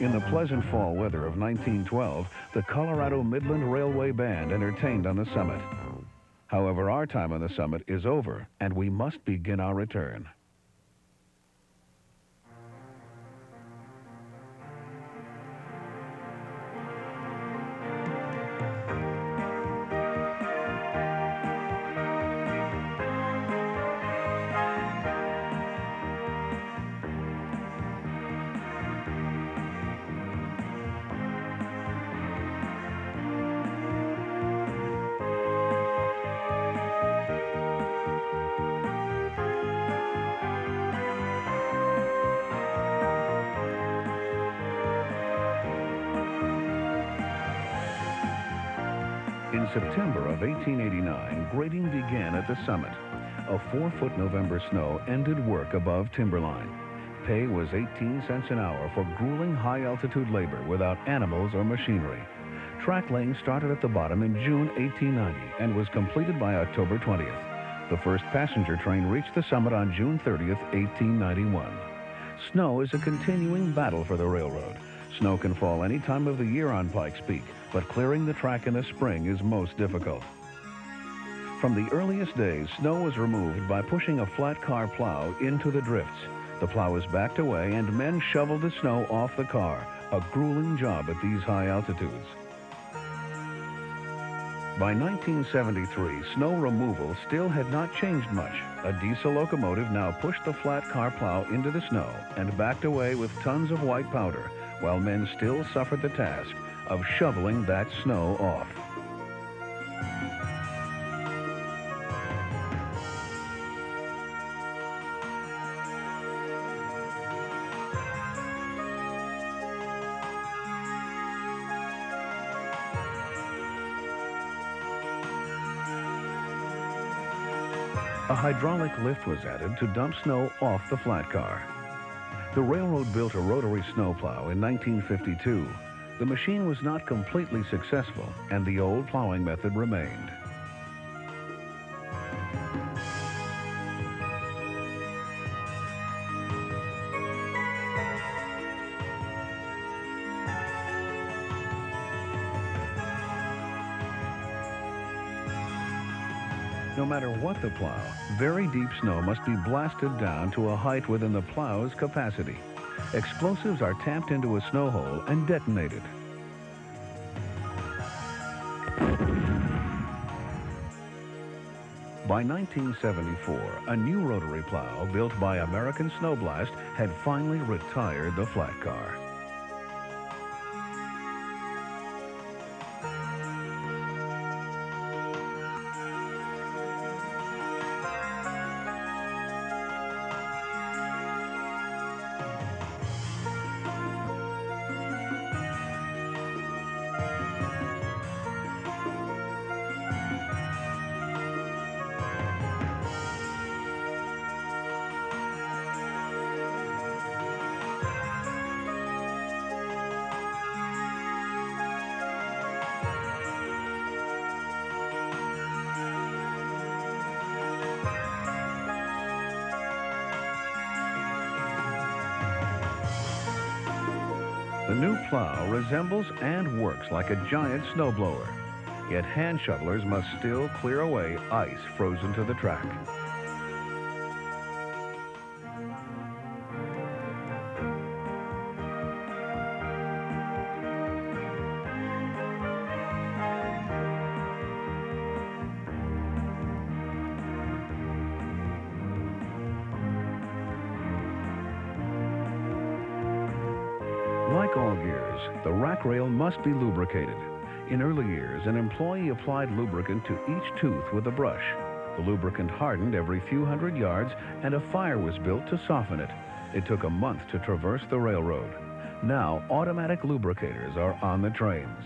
In the pleasant fall weather of 1912, the Colorado Midland Railway Band entertained on the summit. However, our time on the summit is over, and we must begin our return. In September of 1889, grading began at the summit. A four-foot November snow ended work above timberline. Pay was 18 cents an hour for grueling high-altitude labor without animals or machinery. Track laying started at the bottom in June 1890 and was completed by October 20th. The first passenger train reached the summit on June 30th, 1891. Snow is a continuing battle for the railroad. Snow can fall any time of the year on Pikes Peak, but clearing the track in the spring is most difficult. From the earliest days, snow was removed by pushing a flat car plow into the drifts. The plow is backed away and men shoveled the snow off the car, a grueling job at these high altitudes. By 1973, snow removal still had not changed much. A diesel locomotive now pushed the flat car plow into the snow and backed away with tons of white powder, while men still suffered the task of shoveling that snow off. A hydraulic lift was added to dump snow off the flat car. The railroad built a rotary snowplow in 1952. The machine was not completely successful, and the old plowing method remained. No matter what the plow, very deep snow must be blasted down to a height within the plow's capacity. Explosives are tamped into a snow hole and detonated. By 1974, a new rotary plow built by American Snowblast had finally retired the flat car. The new plow resembles and works like a giant snowblower. Yet hand shovelers must still clear away ice frozen to the track. Like all gears, the rack rail must be lubricated. In early years, an employee applied lubricant to each tooth with a brush. The lubricant hardened every few hundred yards and a fire was built to soften it. It took a month to traverse the railroad. Now, automatic lubricators are on the trains.